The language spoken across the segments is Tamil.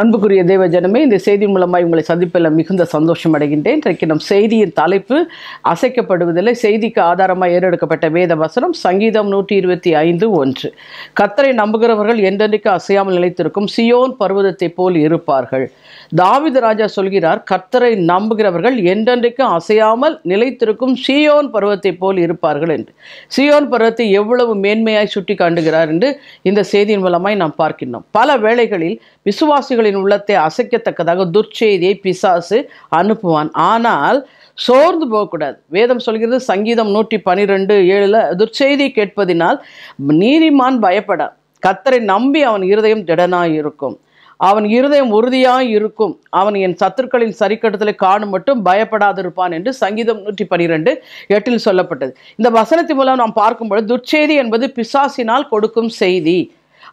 அன்புக்குரிய தேவ ஜனமே இந்த செய்தி மூலமாக உங்களை சந்திப்பில் மிகுந்த சந்தோஷம் அடைகின்றேன். இன்றைக்கு நம் செய்தியின் தலைப்பு அசைக்கப்படுவதில்லை செய்திக்கு ஆதாரமாக ஏறெடுக்கப்பட்ட வேத வசனம் சங்கீதம் நூற்றி இருபத்தி ஐந்து ஒன்று. கர்த்தரை நம்புகிறவர்கள் என்றென்றைக்கு அசையாமல் நிலைத்திருக்கும் சியோன் பர்வதத்தை போல் இருப்பார்கள். தாவித ராஜா சொல்கிறார் கர்த்தரை நம்புகிறவர்கள் என்றென்றைக்கும் அசையாமல் நிலைத்திருக்கும் சியோன் பருவத்தை போல் இருப்பார்கள் என்று. சியோன் பருவத்தை எவ்வளவு மேன்மையாய் சுட்டி காண்டுகிறார் என்று இந்த செய்தியின் மூலமாய் நாம் பார்க்கின்றோம். பல வேளைகளில் விசுவாசிகளின் உள்ளத்தை அசைக்கத்தக்கதாக துர்ச்செய்தியை பிசாசு அனுப்புவான். ஆனால் சோர்ந்து போகக்கூடாது. வேதம் சொல்கிறது சங்கீதம் நூற்றி பனிரெண்டு ஏழுல துர்ச்செய்தி கேட்பதினால் நீதிமான் பயப்பட கத்தரை நம்பி அவன் இருதயம் திடனாய் இருக்கும் அவன் இருதயம் உறுதியாக இருக்கும் அவன் என் சத்துருக்களின் சரிக்கட்டத்தில் காணும் மட்டும் பயப்படாதிருப்பான் என்று சங்கீதம் நூற்றி பனிரெண்டு எட்டில் சொல்லப்பட்டது. இந்த வசனத்தின் மூலம் நாம் பார்க்கும்பொழுது துர்ச்செய்தி என்பது பிசாசினால் கொடுக்கும் செய்தி.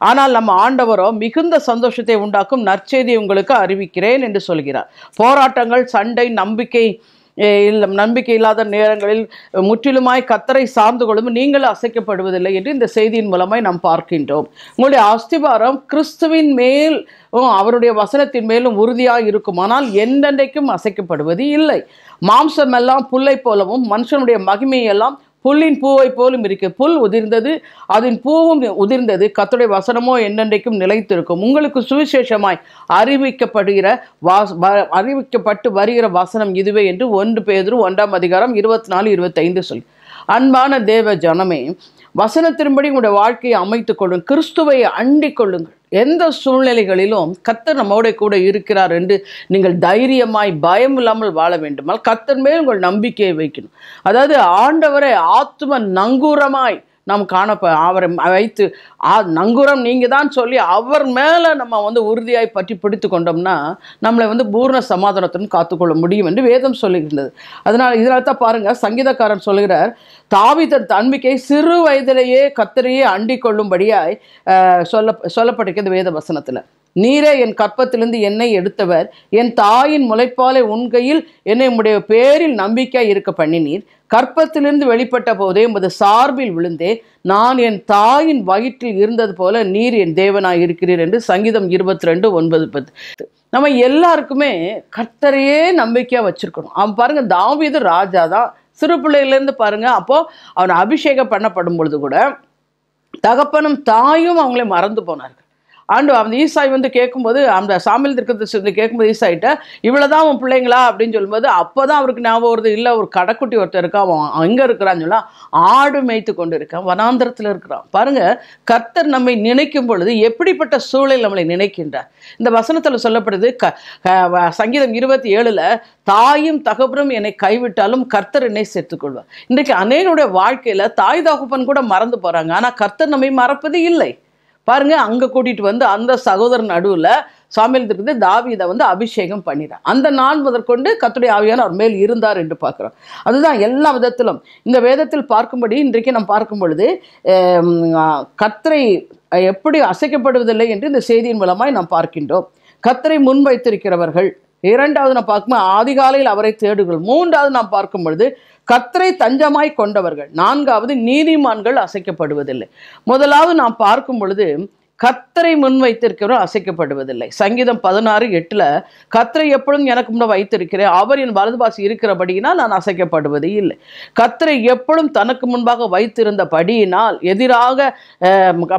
ஆனால் நம்ம ஆண்டவரோ மிகுந்த சந்தோஷத்தை உண்டாக்கும் நற்செய்தியை உங்களுக்கு அறிவிக்கிறேன் என்று சொல்கிறார். போராட்டங்கள் சண்டை நம்பிக்கை இல்லை நம்பிக்கை இல்லாத நேரங்களில் முற்றிலுமாய் கத்தரை சார்ந்து கொள்ளும் நீங்கள் அசைக்கப்படுவதில்லை என்று இந்த செய்தியின் மூலமாய் நாம் பார்க்கின்றோம். உங்களுடைய அஸ்திபாரம் கிறிஸ்துவின் மேல் அவருடைய வசனத்தின் மேலும் உறுதியாக இருக்கும். ஆனால் என்றென்றைக்கும் அசைக்கப்படுவது இல்லை. மாம்சமெல்லாம் புல்லை போலவும் மனுஷனுடைய மகிமையெல்லாம் புல்லின் பூவை போலும் இருக்கு. புல் உதிர்ந்தது அதன் பூவும் உதிர்ந்தது. கத்துடைய வசனமோ என்னென்றைக்கும் நிலைத்திருக்கும். உங்களுக்கு சுவிசேஷமாய் அறிவிக்கப்படுகிற வாஸ் வ- அறிவிக்கப்பட்டு வருகிற வசனம் இதுவே என்று ஒன்று பேதுரு ஒன்றாம் அதிகாரம் இருபத்தி நாலு இருபத்தைந்து சொல்லி அன்பான தேவ ஜனமே வசனத்தின்படி உங்களுடைய வாழ்க்கையை அமைத்துக் கொள்ளும் கிறிஸ்துவை அண்டிக் கொள்ளுங்கள். எந்த சூழ்நிலைகளிலும் கத்தர் நம்மோட கூட இருக்கிறார் என்று நீங்கள் தைரியமாய் பயம் இல்லாமல் வாழ வேண்டுமால் கத்தன் மேல் உங்கள் நம்பிக்கையை வைக்கணும். அதாவது ஆண்டவரை ஆத்ம நங்கூரமாய் நாம் காணப்ப அவரை வைத்து ஆ நங்குரம் நீங்கள் தான் சொல்லி அவர் மேலே நம்ம வந்து உறுதியாய் பற்றி பிடித்து கொண்டோம்னா நம்மளை வந்து பூர்ண சமாதானத்துடன் காத்துக்கொள்ள முடியும் என்று வேதம் சொல்லுகின்றது. அதனால் இதனால் தான் பாருங்கள் சங்கீதக்காரன் சொல்கிறார் தாவிதன் தன்மிக்கை சிறு வயதிலேயே கத்தரையே அண்டிக் கொள்ளும்படியாய் சொல்ல சொல்லப்பட்டிருக்கிறது வேத வசனத்தில் நீரே என் கற்பத்திலிருந்து என்னை எடுத்தவர். என் தாயின் முளைப்பாலை உன் கையில் என்னை உம்முடைய பேரில் நம்பிக்கையாக இருக்க பண்ணினீர். கற்பத்திலிருந்து வெளிப்பட்ட போதே உமது சார்பில் விழுந்தே நான் என் தாயின் வயிற்றில் இருந்தது போல நீர் என் தேவனாய் இருக்கிறீர் என்று சங்கீதம் இருபத்தி ரெண்டு ஒன்பது பத்து. நம்ம எல்லாருக்குமே கர்த்தரையே நம்பிக்கையாக வச்சுருக்கணும். அவன் பாருங்கள் தாவீது ராஜா தான். சிறு பிள்ளையிலேருந்து பாருங்கள் அப்போது அவன் அபிஷேகம் பண்ணப்படும் பொழுது கூட தகப்பனும் தாயும் அவங்களே மறந்து போனார் ஆண்டு அந்த ஈசாய் வந்து கேட்கும்போது அந்த சாமியில் திருக்கத்தை கேட்கும்போது ஈசாயிட்ட இவ்வளோதான் அவன் பிள்ளைங்களா? அப்படின்னு சொல்லும்போது அப்போ தான் அவருக்கு ஞாபகம் வருது இல்லை ஒரு கடைக்குட்டி ஒருத்தர் இருக்கா அவன் அங்கே இருக்கிறான்னு சொல்லலாம் ஆடு மேய்த்து கொண்டு இருக்கான் வனாந்திரத்தில் இருக்கிறான். பாருங்க கர்த்தர் நம்மை நினைக்கும் பொழுது எப்படிப்பட்ட சூழல் நம்மளை நினைக்கின்றார்? இந்த வசனத்தில் சொல்லப்படுது க வ- சங்கீதம் இருபத்தி ஏழில் தாயும் தகப்பனும் என்னை கைவிட்டாலும் கர்த்தர் என்னை சேர்த்துக்கொள்வார். இன்றைக்கு அநேகனுடைய வாழ்க்கையில் தாய் தகப்பன் கூட மறந்து போகிறாங்க ஆனால் கர்த்தர் நம்மை மறப்பது இல்லை. பாருங்க அங்க கூட்டிட்டு வந்து அந்த சகோதரன் நடுவுல சாமியல் இருந்து தாவியதை வந்து அபிஷேகம் பண்ணிடுறான். அந்த நாள் முதற்கொண்டு கத்துடைய ஆவியான அவர் மேல் இருந்தார் என்று பார்க்குறோம். அதுதான் எல்லா விதத்திலும். இந்த வேதத்தில் பார்க்கும்படி இன்றைக்கு நாம் பார்க்கும் பொழுது ஆம், எப்படி அசைக்கப்படுவதில்லை என்று இந்த செய்தியின் மூலமாய் நாம் பார்க்கின்றோம். கத்தரை முன்வைத்திருக்கிறவர்கள் இரண்டாவது நாம் பார்க்கும்போது ஆதிகாலையில் அவரை தேடுகள் மூன்றாவது நாம் பார்க்கும் பொழுது கத்தரை தஞ்சமாய் கொண்டவர்கள். நான்காவது நீதிமான்கள் அசைக்கப்படுவதில்லை. முதலாவது நாம் பார்க்கும் பொழுது கத்தரை முன் வைத்திருக்கிறவர் அசைக்கப்படுவதில்லை. சங்கீதம் பதினாறு எட்டில் கத்தரை எப்பொழுதும் எனக்கு முன்னே வைத்திருக்கிறேன். அவர் என் வலதுபாசி இருக்கிறபடியினால் நான் அசைக்கப்படுவது இல்லை. கத்தரை எப்பொழுதும் தனக்கு முன்பாக வைத்திருந்தபடியினால் எதிராக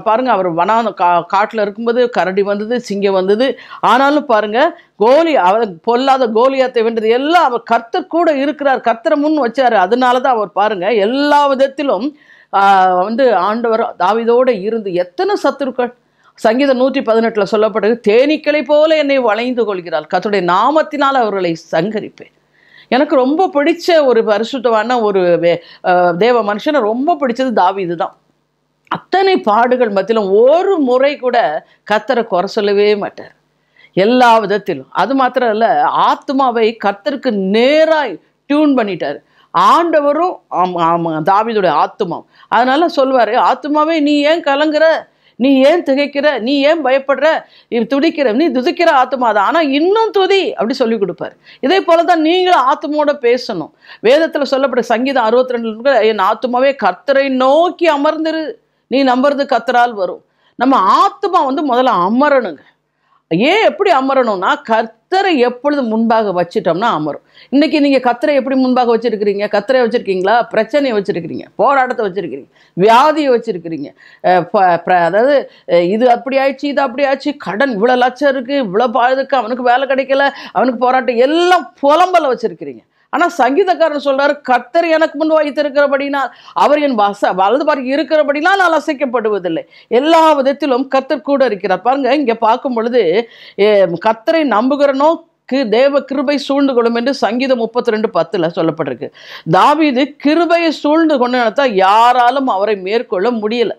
பாருங்கள் அவர் வனா கா காட்டில் இருக்கும்போது கரடி வந்தது சிங்கம் வந்தது. ஆனாலும் பாருங்க கோலி அவர் பொல்லாத கோலியாத்தை வென்றது எல்லாம் அவர் கர்த்தர் கூட இருக்கிறார். கர்த்தரை முன் வச்சார். அதனால தான் அவர் பாருங்கள் எல்லா விதத்திலும் வந்து ஆண்டவர் தாவிதோடு இருந்து எத்தனை சத்துருக்கள்? சங்கீதம் நூற்றி பதினெட்டில் சொல்லப்பட்டது தேனீக்களை போல என்னை வளைந்து கொள்கிறாள். கத்துடைய நாமத்தினால் அவர்களை சங்கரிப்பேன். எனக்கு ரொம்ப பிடிச்ச ஒரு பரிசுத்தமான ஒரு தேவ மனுஷனை ரொம்ப பிடிச்சது தாவிது தான். அத்தனை பாடுகள் மத்தியிலும் ஒரு முறை கூட கத்தரை குறை சொல்லவே மாட்டார். எல்லா விதத்திலும். அது மாத்திரம் இல்லை ஆத்மாவை கத்தருக்கு நேராய் டியூன் பண்ணிட்டார். ஆண்டவரும் ஆமாம் ஆமாம் தாவீதுடைய ஆத்மா அதனால சொல்வார் ஆத்மாவே நீ ஏன் கலங்குற? நீ ஏன் திகைக்கிற? நீ ஏன் பயப்படுற? நீ துடிக்கிற நீ துதிக்கிற ஆத்மா தான் ஆனால் இன்னும் துதி அப்படி சொல்லி கொடுப்பாரு. இதே போல தான் நீங்களும் ஆத்மாவோட பேசணும். வேதத்தில் சொல்லப்பட்ட சங்கீதம் அறுபத்தி ரெண்டு என் ஆத்மாவே கர்த்தரை நோக்கி அமர்ந்துரு. நீ நம்புறது கத்தரால் வரும். நம்ம ஆத்மா வந்து முதல்ல அமரணுங்க. ஏன் எப்படி அமரணும்னா கர்த்தரை எப்பொழுது முன்பாக வச்சுட்டோம்னா அமரும். இன்றைக்கி நீங்கள் கத்தரை எப்படி முன்பாக வச்சுருக்கிறீங்க? கத்தரை வச்சுருக்கீங்களா? பிரச்சனையை வச்சுருக்கிறீங்க. போராட்டத்தை வச்சுருக்கிறீங்க. வியாதியை வச்சுருக்கிறீங்க. அதாவது இது அப்படி ஆயிடுச்சு இது அப்படி ஆச்சு கடன் இவ்வளோ லட்சம் இருக்குது இவ்வளோ பாதுக்கு அவனுக்கு வேலை கிடைக்கல அவனுக்கு போராட்டம் எல்லாம் புலம்பலை வச்சுருக்கிறீங்க. ஆனால் சங்கீதக்காரன் சொல்கிறார் கர்த்தர் எனக்கு முன் வைத்திருக்கிறபடினால் அவர் என் வச வலது பார்க்க இருக்கிறபடினால் நான் அசைக்கப்படுவதில்லை. எல்லா விதத்திலும் கர்த்தர் கூட இருக்கிறார். பாருங்க இங்கே பார்க்கும் பொழுது கர்த்தரை நம்புகிறனோ கி தேவ கிருபை சூழ்ந்து கொள்ளும் என்று சங்கீதம் முப்பத்தி ரெண்டு பத்தில் சொல்லப்பட்டிருக்கு. தாவிது கிருபையை சூழ்ந்து கொண்டு நடத்தா யாராலும் அவரை மேற்கொள்ள முடியல.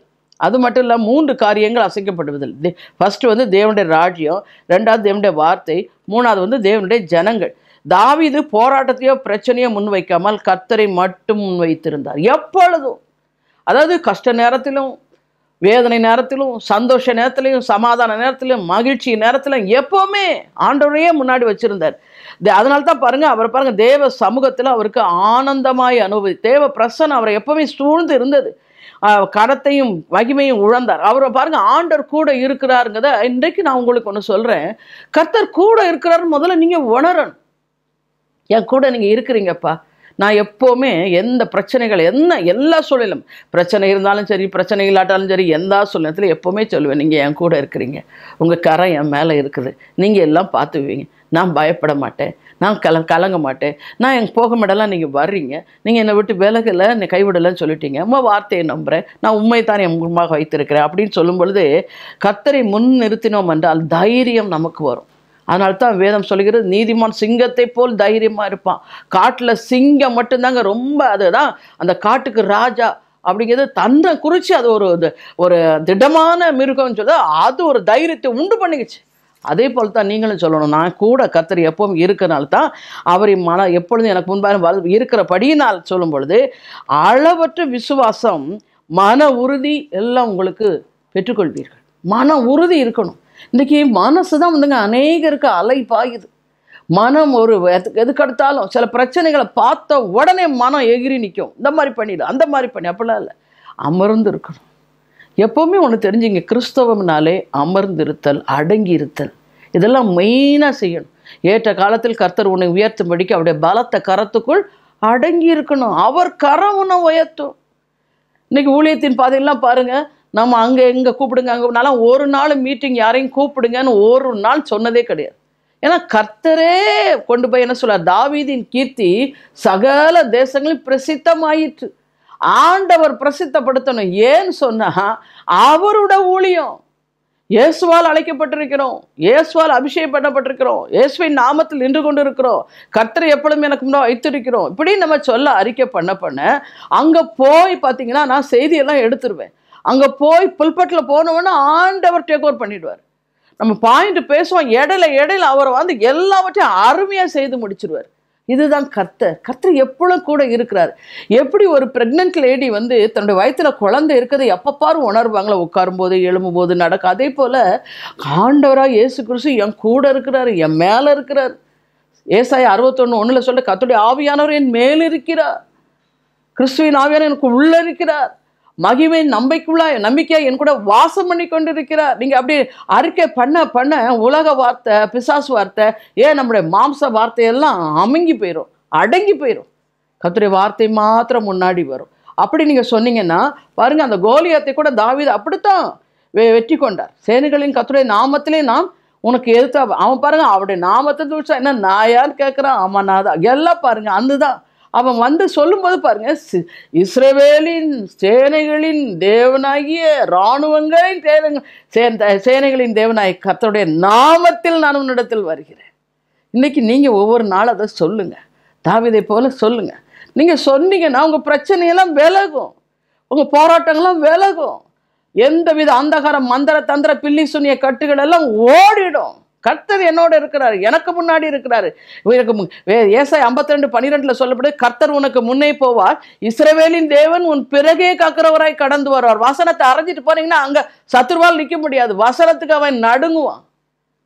அது மட்டும் இல்லை மூன்று காரியங்கள் அசைக்கப்படுவதில்லை. ஃபஸ்ட்டு வந்து தேவனுடைய ராஜ்யம் ரெண்டாவது தேவனுடைய வார்த்தை மூணாவது வந்து தேவனுடைய ஜனங்கள். தாவிது போராட்டத்தையோ பிரச்சனையோ முன்வைக்காமல் கர்த்தரை மட்டும் முன்வைத்திருந்தார். எப்பொழுதும். அதாவது கஷ்ட நேரத்திலும் வேதனை நேரத்திலும் சந்தோஷ நேரத்திலையும் சமாதான நேரத்திலும் மகிழ்ச்சி நேரத்திலும் எப்போவுமே ஆண்டவரையே முன்னாடி வச்சுருந்தார். தே- அதனால தான் பாருங்க அவர் பாருங்கள் தேவ சமூகத்தில் அவருக்கு ஆனந்தமாய் அனுபவி தேவ பிரசன் அவரை எப்போவுமே சூழ்ந்து இருந்தது. கடத்தையும் மகிமையும் உழந்தார். அவரை பாருங்கள் ஆண்டர் கூட இருக்கிறாருங்கிறத இன்றைக்கு நான் உங்களுக்கு ஒன்று சொல்கிறேன் கர்த்தர் கூட இருக்கிறாருன்னு முதல்ல நீங்கள் உணரணும். என் கூட நீங்கள் இருக்கிறீங்கப்பா. நான் எப்போவுமே எந்த பிரச்சனைகள் என்ன எல்லா சூழலும் பிரச்சனை இருந்தாலும் சரி பிரச்சனை இல்லாட்டாலும் சரி எந்த சூழ்நிலத்தில் எப்போவுமே சொல்லுவேன் நீங்கள் என் கூட இருக்கிறீங்க. உங்கள் கரை என் மேலே இருக்குது. நீங்கள் எல்லாம் பார்த்துக்குவீங்க நான் பயப்பட மாட்டேன். நான் கல கலங்க மாட்டேன். நான் எங்கள் போக மாட்டெல்லாம் நீங்கள் வர்றீங்க. நீங்கள் என்னை விட்டு விலகலை என்னை கைவிடலைன்னு சொல்லிட்டீங்க. உங்கள் வார்த்தையை நம்புகிறேன் நான் உண்மை தான் என் முன்பாக வைத்திருக்கிறேன். அப்படின்னு சொல்லும் பொழுது கத்தரை முன் நிறுத்தினோம் என்றால் தைரியம் நமக்கு வரும். அதனால தான் வேதம் சொல்கிறது நீதிமான் சிங்கத்தை போல் தைரியமாக இருப்பான். காட்டில் சிங்கம் மட்டும்தாங்க ரொம்ப அதுதான் அந்த காட்டுக்கு ராஜா அப்படிங்கிறது தன்னை குறித்து அது ஒரு இது- ஒரு திடமான மிருகம்னு சொல்ல அது ஒரு தைரியத்தை உண்டு பண்ணிக்கிச்சு. அதே போல் தான் நீங்களும் சொல்லணும் நான் கூட கத்தர் எப்பவும் இருக்கிறனால தான் அவரை மன எப்பொழுதும் எனக்கு முன்பாக வல் இருக்கிறபடியினால் சொல்லும் பொழுது அளவற்ற விசுவாசம் மன உறுதி எல்லாம் உங்களுக்கு பெற்றுக்கொள்வீர்கள். மன உறுதி இருக்கணும். இன்றைக்கி மனசு தான் வந்துங்க அநேகருக்கு அலை பாயுது மனம் ஒரு எது- எதுக்கெடுத்தாலும் சில பிரச்சனைகளை பார்த்த உடனே மனம் எகிரி நிற்கும் இந்த மாதிரி பண்ணிடு அந்த மாதிரி பண்ணி அப்படிலாம் இல்லை. அமர்ந்து இருக்கணும் எப்போவுமே ஒன்று தெரிஞ்சுங்க கிறிஸ்தவம்னாலே அமர்ந்திருத்தல் அடங்கி இருத்தல் இதெல்லாம் மெயினாக செய்யணும். ஏற்ற காலத்தில் கர்த்தர் உன்னை உயர்த்தும்படிக்கு அவருடைய பலத்த கரத்துக்குள் அடங்கி இருக்கணும் அவர் கரம் உன்னை உயர்த்தும். இன்னைக்கு ஊழியத்தின் பாதையெல்லாம் பாருங்க நம்ம அங்கே எங்கே கூப்பிடுங்க அங்கே நான்லாம் ஒரு நாள் மீட்டிங் யாரையும் கூப்பிடுங்கன்னு ஒரு நாள் சொன்னதே கிடையாது. ஏன்னா கர்த்தரே கொண்டு போய் என்ன சொல்ல தாவீதின் கீர்த்தி சகல தேசங்களில் பிரசித்தமாயிற்று. ஆண்டவர் பிரசித்தப்படுத்தணும். ஏன்னு சொன்னா அவரோட ஊழியம். இயேசுவால் அழைக்கப்பட்டிருக்கிறோம். இயேசுவால் அபிஷேகம் பண்ணப்பட்டிருக்கிறோம். இயேசுவின் நாமத்தில் நின்று கொண்டு இருக்கிறோம் கர்த்தரை எப்பொழுதும் எனக்கு முன்னாடி வைத்திருக்கிறோம். இப்படி நம்ம சொல்ல அறிக்கை பண்ண பண்ண அங்கே போய் பார்த்தீங்கன்னா நான் செய்தியெல்லாம் எடுத்துருவேன். அங்கே போய் புல்பட்டில் போனவொன்னே ஆண்டவர் டேக் ஓவர் பண்ணிடுவார். நம்ம பாயிண்ட் பேசுவோம் இடையில இடையில அவர் வந்து எல்லாவற்றையும் அருமையாக செய்து முடிச்சிருவார். இதுதான் கர்த்தர். கர்த்தர் எப்பொழுதும் கூட இருக்கிறார். எப்படி ஒரு ப்ரெக்னென்ட் லேடி வந்து தன்னுடைய வயித்துல குழந்தை இருக்கிறதை எப்பப்பாரும் உணர்வாங்களா? உட்காரும்போது எழும்பும்போது நடக்கும் அதே போல் ஆண்டவராக இயேசு கிறிஸ்து என் கூட இருக்கிறார் என் மேலே இருக்கிறார். ஏசாய அறுபத்தொன்று ஒன்றில் சொல்ல கத்துடைய ஆவியானவர் என் மேல் இருக்கிறார். கிறிஸ்துவின் ஆவியானவர் எனக்கு உள்ளே இருக்கிறார். மகிமை நம்பிக்கைக்குள்ளா நம்பிக்கையா என் கூட வாசம் பண்ணி கொண்டிருக்கிறார் நீங்க அப்படி அறிக்கை பண்ண பண்ண உலக வார்த்தை பிசாசு வார்த்தை ஏன் நம்முடைய மாம்ச வார்த்தையெல்லாம் அமுங்கி போயிடும் அடங்கி போயிடும் கர்த்தருடைய வார்த்தை மாத்திரம் முன்னாடி வரும். அப்படி நீங்க சொன்னீங்கன்னா பாருங்க அந்த கோலியத்தை கூட தாவித அப்படித்தான் வெ- வெற்றி கொண்டார். சேனைகளின் கர்த்தருடைய நாமத்திலே நாம் உனக்கு எதிர்த்து அவன் பாருங்க அவருடைய நாமத்தை தூச்சா என்ன நாயான்னு கேட்குறான் ஆமா நான் தான். எல்லாம் பாருங்க அந்த தான் அவன் வந்து சொல்லும்போது பாருங்க இஸ்ரேவேலின் இஸ்ரவேலின் சேனைகளின் தேவனாகிய இராணுவங்களின் தேவங்க சே- சேனைகளின் தேவனாகிய கத்தருடைய நாமத்தில் நான் உன்னிடத்தில் வருகிறேன். இன்றைக்கி நீங்கள் ஒவ்வொரு நாள் அதை சொல்லுங்கள் தாவிதை போல சொல்லுங்கள் நீங்கள் சொன்னீங்கன்னா உங்கள் பிரச்சனையெல்லாம் விலகும். உங்கள் போராட்டங்கள்லாம் விலகும். எந்தவித அந்தகாரம் மந்திர தந்திர பில்லி சுனிய கட்டுகள் எல்லாம் ஓடிடும். கர்த்தர் என்னோட இருக்கிறாரு எனக்கு முன்னாடி இருக்கிறாரு. எனக்கு வே- ஏசாய் ஐம்பத்தி ரெண்டு பன்னிரெண்டில் சொல்லப்படுது கர்த்தர் உனக்கு முன்னே போவார் இஸ்ரவேலின் தேவன் உன் பிறகே காக்கிறவராய் கடந்து வருவார். வசனத்தை அரைஞ்சிட்டு போனீங்கன்னா அங்க சத்துருவால் நிற்க முடியாது. வசனத்துக்கு அவன் நடுங்குவான்.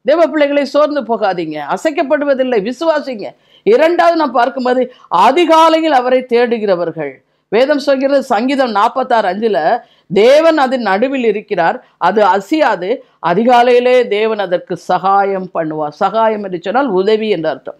தேவ பிள்ளைகளை சோர்ந்து போகாதீங்க அசைக்கப்படுவதில்லை விசுவாசிங்க. இரண்டாவது நான் பார்க்கும்போது அதிகாலையில் அவரை தேடுகிறவர்கள். வேதம் சொல்கிறது சங்கீதம் நாற்பத்தாறு அஞ்சில் தேவன் அதன் நடுவில் இருக்கிறார் அது அசியாது அதிகாலையிலே தேவன் அதற்கு சகாயம் பண்ணுவார். சகாயம் என்று சொன்னால் உதவி என்று அர்த்தம்.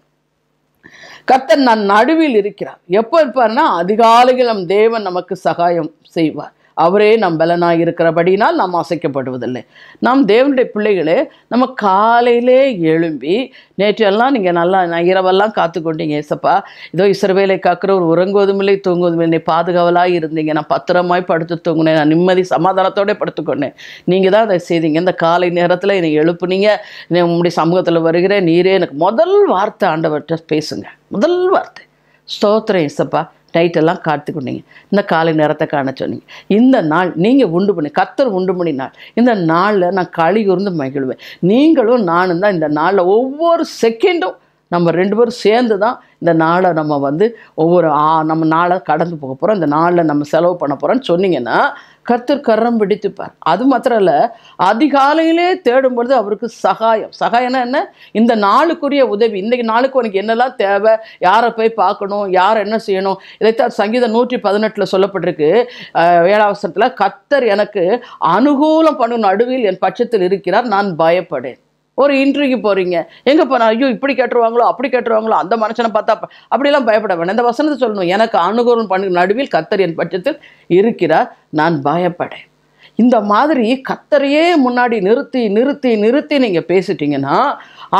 கர்த்தர் நான் நடுவில் இருக்கிறார். எப்போ இருப்பார்னா அதிகாலையில் நம் தேவன் நமக்கு சகாயம் செய்வார். அவரே நம் பலனாக இருக்கிறபடினால் நாம் அசைக்கப்படுவதில்லை நாம் தேவனுடைய பிள்ளைகளே நம்ம காலையிலே எழும்பி நேற்றெல்லாம் நீங்கள் நல்லா நான் இரவெல்லாம் காத்துக்கொண்டீங்க ஏசப்பா. இதோ இஸ்ரவேலை காக்கிற ஒரு உறங்குவதும் இல்லை தூங்குவதும் இல்லை பாதுகாவலாக இருந்தீங்க. நான் பத்திரமாய் படுத்து தூங்கினேன் நான் நிம்மதி சமாதானத்தோட படுத்துக்கொண்டேன். நீங்கள் தான் அதை செய்தீங்க. இந்த காலை நேரத்தில் என்னை எழுப்புனீங்க. உங்களுடைய சமூகத்தில் வருகிறேன் நீரே. எனக்கு முதல் வார்த்தை ஆண்டவர்கிட்ட பேசுங்க. முதல் வார்த்தை. ஸ்தோத்திரம் இசப்பா நைட்டெல்லாம் காத்துக்கொண்டீங்க இந்த காலை நேரத்தை காண சொன்னீங்க. இந்த நாள் நீங்கள் உண்டு பண்ணி கத்தர் உண்டு பண்ணி நாள் இந்த நாளில் நான் களி கூர்ந்து மகிழ்வேன். நீங்களும் நானும் தான் இந்த நாளில் ஒவ்வொரு செகண்டும் நம்ம ரெண்டு பேரும் சேர்ந்து தான் இந்த நாளை நம்ம வந்து ஒவ்வொரு ஆ நம்ம நாளை கடந்து போக போகிறோம் இந்த நாளில் நம்ம செலவு பண்ண போகிறோம்னு சொன்னீங்கன்னா கர்த்தர் கரம் பிடித்துப்பார். அது மாத்திரம் இல்லை அதிகாலையிலே தேடும் பொழுது அவருக்கு சகாயம். சகாயம்னா என்ன? இந்த நாளுக்குரிய உதவி. இன்றைக்கு நாளுக்கு உனக்கு என்னெல்லாம் தேவை? யாரை போய் பார்க்கணும்? யார் என்ன செய்யணும்? இதைத்தான் சங்கீதம் நூற்றி பதினெட்டில் சொல்லப்பட்டிருக்கு. அஹ், கர்த்தர் எனக்கு அனுகூலம் பண்ணும் நடுவில் என் பட்சத்தில் இருக்கிறார். நான் பயப்படேன். ஒரு இன்டர்வியூக்கு போகிறீங்க எங்கே போனால் ஐயோ இப்படி கேட்டுருவாங்களோ அப்படி கேட்டுருவாங்களோ அந்த மனுஷனை பார்த்தா அப்படிலாம் பயப்பட வேண்டாம். இந்த வசனத்தை சொல்லணும். எனக்கு அனுகூலம் பண்ணு நடுவில் கத்தர் என் பட்சத்தில் இருக்கிறார். நான் பயப்படேன். இந்த மாதிரி கத்தரையே முன்னாடி நிறுத்தி நிறுத்தி நிறுத்தி நீங்கள் பேசிட்டீங்கன்னா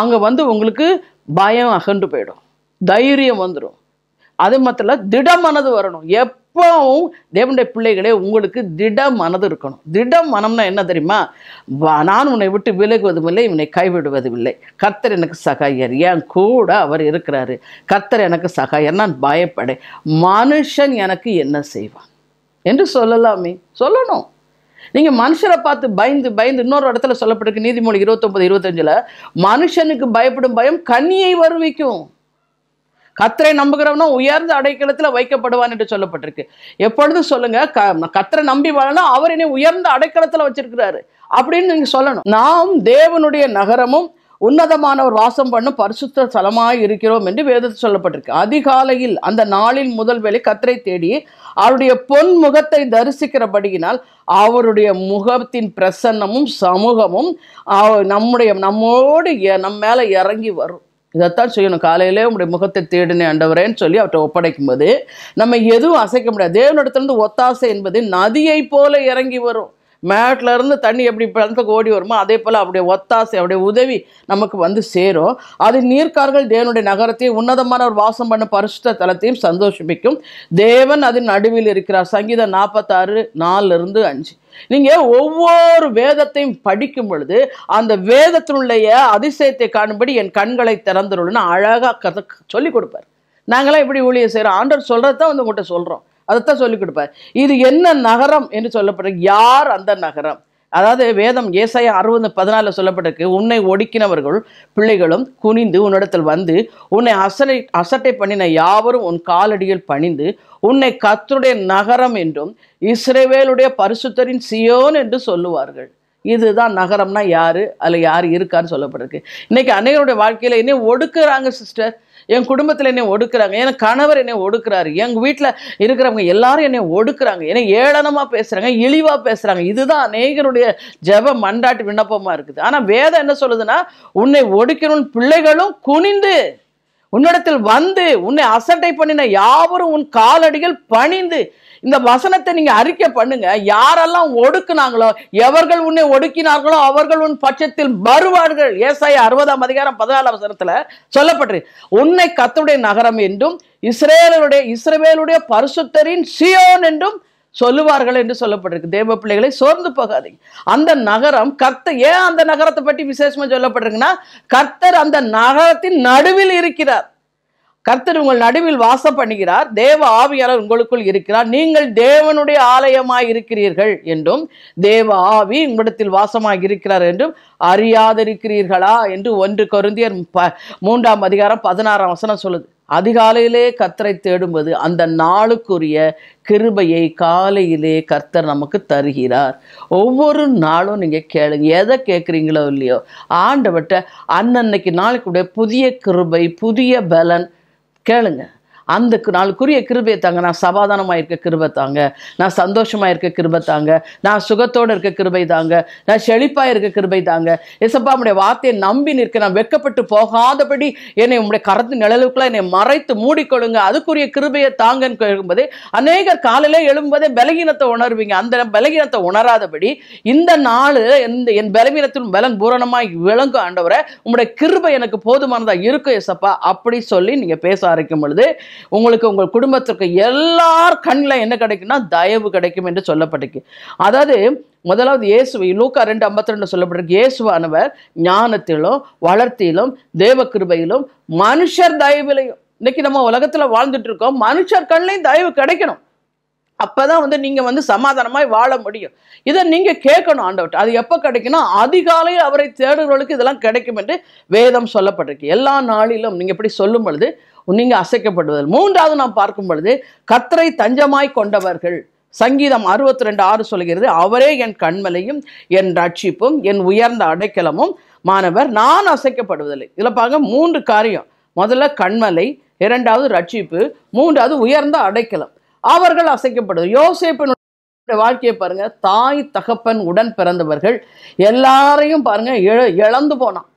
அங்கே வந்து உங்களுக்கு பயம் அகன்று போயிடும். தைரியம் வந்துடும் அது மாத்திரம் இல்ல, வரணும். எப் எப்பவும் தேவனுடைய பிள்ளைகளே உங்களுக்கு திட மனது இருக்கணும். திட மனம்னா என்ன தெரியுமா? நான் உன்னை விட்டு விலகுவதும் இல்லை இவனை கைவிடுவதும் இல்லை கர்த்தர் எனக்கு சகாயர் என் கூட அவர் இருக்கிறாரு. கர்த்தர் எனக்கு சகாயர் நான் பயப்படேன். மனுஷன் எனக்கு என்ன செய்வான்? என்று சொல்லலாமே. சொல்லணும். நீங்கள் மனுஷரை பார்த்து பயந்து பயந்து இன்னொரு இடத்துல சொல்லப்பட்டிருக்கு நீதிமொழி இருபத்தொம்பது இருபத்தஞ்சில் மனுஷனுக்கு பயப்படும் பயம் கண்ணியை வருவிக்கும். கத்தரை நம்புகிறவனா உயர்ந்த அடைக்கலத்தில் வைக்கப்படுவான் என்று சொல்லப்பட்டிருக்கு. எப்பொழுதும் சொல்லுங்க க- கத்தரை நம்பி வாழணும் அவர் என்னை உயர்ந்த அடைக்கலத்தில் வச்சிருக்கிறாரு. அப்படின்னு நீங்க சொல்லணும். நாம் தேவனுடைய நகரமும் உன்னதமானவர் வாசம் பண்ணும் பரிசுத்த ஸ்தலமாய் இருக்கிறோம் என்று வேதத்தில் சொல்லப்பட்டிருக்கு. அதிகாலையில் அந்த நாளின் முதல் வேலை கத்தரை தேடி அவருடைய பொன் முகத்தை தரிசிக்கிறபடியினால் அவருடைய முகத்தின் பிரசன்னமும் சமூகமும் நம்முடைய நம்மோடு எ- நம்ம இறங்கி வரும். இதைத்தான் செய்யணும். காலையிலே உங்களுடைய முகத்தை தேடினே ஆண்டவரேன்னு சொல்லி அவர்கிட்ட ஒப்படைக்கும் போது நம்ம எதுவும் அசைக்க முடியாது. தேவனிடத்திலிருந்து ஒத்தாசை என்பது நதியை போல இறங்கி வரும். மேட்ல இருந்து தண்ணி எப்படி பழத்துக்கு ஓடி வருமோ அதே போல் அவருடைய ஒத்தாசை அவருடைய உதவி நமக்கு வந்து சேரும். அது நீர்க்கார்கள் தேவனுடைய நகரத்தையும் உன்னதமான ஒரு வாசம் பண்ண பரிசுத்த தலத்தையும் சந்தோஷிப்பிக்கும். தேவன் அதன் நடுவில் இருக்கிறார். சங்கீதம் நாற்பத்தாறு நாலுலேருந்து அஞ்சு. நீங்க ஒவ்வொரு வேதத்தையும் படிக்கும் பொழுது அந்த வேதத்தினுடைய அதிசயத்தை காணும்படி என் கண்களை திறந்துருன்னு அழகா கதை சொல்லி கொடுப்பார். நாங்களாம் எப்படி ஊழியர் செய்கிறோம் ஆண்டவர் சொல்றது தான் வந்து உங்கள்கிட்ட சொல்றோம். அதைத்தான் சொல்லிக் கொடுப்பார். இது என்ன நகரம் என்று சொல்லப்படுறது யார் அந்த நகரம்? அதாவது வேதம் ஏசாய அறுபது பதினாலில் சொல்லப்பட்டிருக்கு உன்னை ஒடுக்கினவர்கள் பிள்ளைகளும் குனிந்து உன்னிடத்தில் வந்து உன்னை அசலை அசட்டை பண்ணின யாவரும் உன் காலடியில் பணிந்து உன்னை கத்துடைய நகரம் என்றும் இஸ்ரேவேலுடைய பரிசுத்தரின் சியோன் என்று சொல்லுவார்கள். இதுதான் நகரம்னா யாரு? அதில் யார் இருக்கான்னு சொல்லப்பட்டிருக்கு. இன்னைக்கு அநேகருடைய வாழ்க்கையில் என்னை ஒடுக்குறாங்க சிஸ்டர். என் குடும்பத்தில் என்னை ஒடுக்குறாங்க என் கணவர் என்னை ஒடுக்குறாரு எங்கள் வீட்டில் இருக்கிறவங்க எல்லாரும் என்னை ஒடுக்குறாங்க என்னை ஏளனமாக பேசுகிறாங்க இழிவாக பேசுகிறாங்க இதுதான் அநேகருடைய ஜெப மண்டாட்டு விண்ணப்பமாக இருக்குது. ஆனால் வேதம் என்ன சொல்லுதுன்னா உன்னை ஒடுக்கணும் பிள்ளைகளும் குனிந்து உன்னிடத்தில் வந்து உன்னை அசட்டை பண்ணின யாவரும் உன் காலடிகள் பணிந்து இந்த வசனத்தை நீங்க அறிக்கை பண்ணுங்க. யாரெல்லாம் ஒடுக்குனாங்களோ எவர்கள் உன்னை ஒடுக்கினார்களோ அவர்கள் உன் பட்சத்தில் வருவார்கள் ஏசாய அறுபதாம் அதிகாரம் பதினாலாம் வசனத்துல சொல்லப்பட்டிருக்கு உன்னை கத்துடைய நகரம் என்றும் இஸ்ரேலுடைய இஸ்ரேலுடைய பரிசுத்தரின் சியோன் என்றும் சொல்லுவார்கள் என்று சொல்லப்பட்டிருக்கு. தேவ பிள்ளைகளை சோர்ந்து போகாதீங்க. அந்த நகரம் கர்த்தர் ஏன் அந்த நகரத்தை பற்றி விசேஷமா சொல்லப்பட்டிருக்குன்னா கர்த்தர் அந்த நகரத்தின் நடுவில் இருக்கிறார். கர்த்தர் உங்கள் நடுவில் வாசம் பண்ணுகிறார் தேவ ஆவியாளர் உங்களுக்குள் இருக்கிறார். நீங்கள் தேவனுடைய ஆலயமாய் இருக்கிறீர்கள் என்றும் தேவ ஆவி உங்களிடத்தில் வாசமாக இருக்கிறார் என்றும் அறியாதிருக்கிறீர்களா என்று ஒன்று கொருந்தியர் ப மூன்றாம் அதிகாரம் பதினாறாம் வசனம் சொல்லுது. அதிகாலையிலே கர்த்தரை தேடும்போது அந்த நாளுக்குரிய கிருபையை காலையிலே கர்த்தர் நமக்கு தருகிறார். ஒவ்வொரு நாளும் நீங்கள் கேளுங்க. எதை கேட்குறீங்களோ இல்லையோ ஆண்டவட்ட அன்னன்னைக்கு நாளுக்குடைய புதிய கிருபை புதிய பலன் கேளுங்க. அந்த கு- நாளுக்குரிய கிருபையை தாங்க. நான் சமாதானமாக இருக்க கிருபை தாங்க. நான் சந்தோஷமாக இருக்க கிருபை தாங்க. நான் சுகத்தோடு இருக்க கிருபை தாங்க. நான் செழிப்பாக இருக்க கிருபை தாங்க. எசப்பா உடைய வார்த்தையை நம்பி நிற்க நான் வெட்கப்பட்டு போகாதபடி என்னை உங்களுடைய கரத்து நிழலுக்குள்ள என்னை மறைத்து மூடிக்கொள்ளுங்க. அதுக்குரிய கிருபையை தாங்கன்னு கேட்கும்போது அநேகர் காலையில் எழும்போதே பலகீனத்தை உணர்வீங்க. அந்த பலகீனத்தை உணராதபடி இந்த நாள் இந்த என் பலவீனத்தின் பலன் பூரணமாய் விளங்கும் ஆண்டவரை. உங்களுடைய கிருபை எனக்கு போதுமானதாக இருக்கும் எசப்பா அப்படி சொல்லி நீங்கள் பேச ஆரம்பிக்கும் பொழுது உங்களுக்கு உங்கள் குடும்பத்திற்கு எல்லார் கண்ணில் என்ன கிடைக்கும்னா தயவு கிடைக்கும் என்று சொல்லப்பட்டிருக்கு. அதாவது முதலாவது இயேசுவை லூக்கா ரெண்டு ஐம்பத்தி ரெண்டு சொல்லப்பட்டிருக்கு இயேசுவானவர் ஞானத்திலும் வளர்த்தியிலும் தேவ கிருபையிலும் மனுஷர் தயவிலையும். இன்னைக்கு நம்ம உலகத்துல வாழ்ந்துட்டு இருக்கோம். மனுஷர் கண்ணிலையும் தயவு கிடைக்கணும். அப்பதான் வந்து நீங்க வந்து சமாதானமாய் வாழ முடியும். இதை நீங்க கேட்கணும் ஆண்டவர்கிட்ட. அது எப்போ கிடைக்கும்னா அதிகாலையில் அவரை தேடுறவர்களுக்கு இதெல்லாம் கிடைக்கும் என்று வேதம் சொல்லப்பட்டிருக்கு. எல்லா நாளிலும் நீங்க இப்படி சொல்லும் பொழுது நீங்கள் அசைக்கப்படுவதில் மூன்றாவது நாம் பார்க்கும் பொழுது கத்தரை தஞ்சமாய் கொண்டவர்கள். சங்கீதம் அறுபத்தி ரெண்டு ஆறு சொல்கிறது அவரே என் கண்மலையும் என் ரட்சிப்பும் என் உயர்ந்த அடைக்கலமும். மாணவர் நான் அசைக்கப்படுவதில்லை. இதில் பாருங்க மூன்று காரியம். முதல்ல கண்மலை இரண்டாவது ரட்சிப்பு மூன்றாவது உயர்ந்த அடைக்கலம். அவர்கள் அசைக்கப்படுவது. யோசேப்பினுடைய வாழ்க்கையை பாருங்க தாய் தகப்பன் உடன் பிறந்தவர்கள் எல்லாரையும் பாருங்க இழந்து போனான்.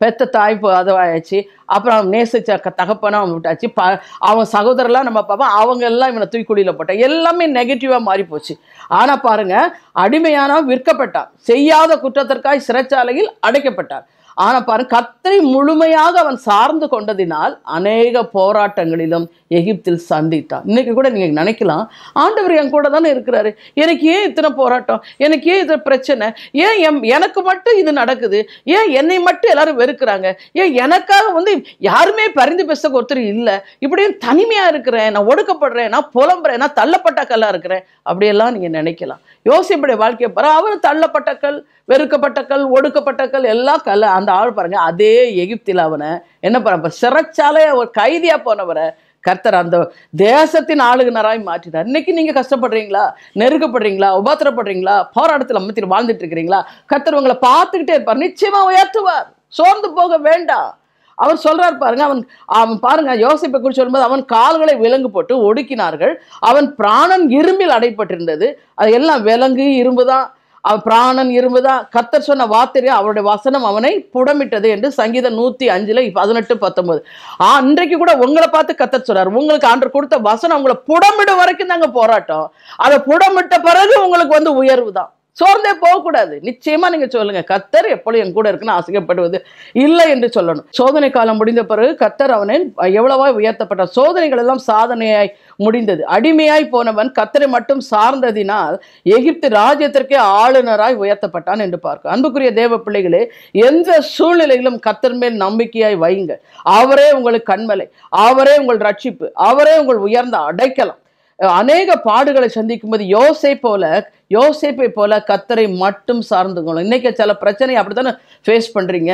பெத்த தாய் அதுவாயாச்சு. அப்புறம் அவன் நேசிச்ச க- அவன் விட்டாச்சு. ப அவன் சகோதரெல்லாம் நம்ம பார்ப்போம். அவங்க எல்லாம் இவனை தூக்குழியில் போட்டான் எல்லாமே நெகட்டிவாக மாறி போச்சு ஆனால் பாருங்க அடிமையானவன் விற்கப்பட்டான். செய்யாத குற்றத்திற்காய் சிறைச்சாலையில் அடைக்கப்பட்டார் ஆனால் பாருங்க கத்தரை முழுமையாக அவன் சார்ந்து கொண்டதினால் அநேக போராட்டங்களிலும் எகிப்தில் சந்தித்தான். இன்னைக்கு கூட நீங்கள் நினைக்கலாம் ஆண்டவர் என் கூட தானே இருக்கிறாரு. எனக்கு ஏன் இத்தனை போராட்டம்? எனக்கு ஏன் இத்தனை பிரச்சனை? ஏன் எம் எனக்கு மட்டும் இது நடக்குது? ஏன் என்னை மட்டும் எல்லாரும் வெறுக்கிறாங்க? ஏன் எனக்காக வந்து யாருமே பரிந்து பேச ஒருத்தர் இல்லை? இப்படியும் தனிமையாக இருக்கிறேன் நான் ஒடுக்கப்படுறேன் நான் புலம்புறேன் நான் தள்ளப்பட்ட கல்லாக இருக்கிறேன். அப்படியெல்லாம் நீங்கள் நினைக்கலாம். யோசிப்புடைய வாழ்க்கையை பாரு அவன் தள்ளப்பட்ட கல் வெறுக்கப்பட்ட கல் ஒடுக்கப்பட்ட கல் எல்லா கல் அந்த ஆள் பாருங்க அதே எகிப்தில் அவனை என்ன பண்ண சிறைச்சாலையை ஒரு கைதியாக போனவரை கர்த்தர் அந்த தேசத்தின் ஆளுநராய் மாற்றினார். இன்னைக்கு நீங்க கஷ்டப்படுறீங்களா? நெருக்கப்படுறீங்களா? உபாத்திரப்படுறீங்களா? போராட்டத்தில் மத்தியில் வாழ்ந்துட்டு இருக்கிறீங்களா? கர்த்தர் உங்களை பார்த்துக்கிட்டே இருப்பார். நிச்சயமா உயர்த்துவார். சோர்ந்து போக வேண்டாம். அவர் சொல்றார் பாருங்க அவன் அவன் பாருங்க யோசிப்பை குறித்து சொல்லும்போது அவன் கால்களை விலங்கு போட்டு ஒடுக்கினார்கள். அவன் பிராணன் இரும்பில் அடைப்பட்டிருந்தது. அது எல்லாம் விலங்கு இரும்பு தான் அவன் பிராணன் இரும்புதான் கத்தர் சொன்ன வார்த்தையா அவருடைய வசனம் அவனை புடமிட்டது என்று சங்கீதம் நூத்தி அஞ்சுல பதினெட்டு பத்தொன்பது. ஆ இன்றைக்கு கூட உங்களை பார்த்து கத்தர் சொன்னார் உங்களுக்கு ஆண்டு கொடுத்த வசனம் உங்களை புடமிடும் வரைக்கும் தாங்க போராட்டம். அதை புடமிட்ட பிறகு உங்களுக்கு வந்து உயர்வு தான். சோர்ந்தே போகக்கூடாது. நிச்சயமா நீங்க சொல்லுங்க கத்தர் எப்பொழுது என் கூட இருக்குன்னு ஆசைக்கப்படுவது இல்லை என்று சொல்லணும். சோதனை காலம் முடிந்த பிறகு கத்தர் அவனை எவ்வளவா உயர்த்தப்பட்டார். சோதனைகள் எல்லாம் சாதனையாய் முடிந்தது. அடிமையாய் போனவன் கத்தரை மட்டும் சார்ந்ததினால் எகிப்து ராஜ்யத்திற்கே ஆளுநராய் உயர்த்தப்பட்டான் என்று பார்க்க அன்புக்குரிய தேவ பிள்ளைகளே எந்த சூழ்நிலையிலும் கத்தர் மேல் நம்பிக்கையாய் வைங்க அவரே உங்களுக்கு கண்மலை அவரே உங்கள் ரட்சிப்பு அவரே உங்கள் உயர்ந்த அடைக்கலம். அநேக பாடுகளை சந்திக்கும் போது யோசை போல யோசேப்பை போல கத்தரை மட்டும் சார்ந்துக்கணும் இன்னைக்கு சில பிரச்சனை அப்படித்தானே ஃபேஸ் பண்ணுறீங்க